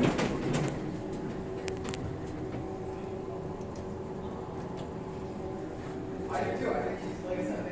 I do too. I think he's like I.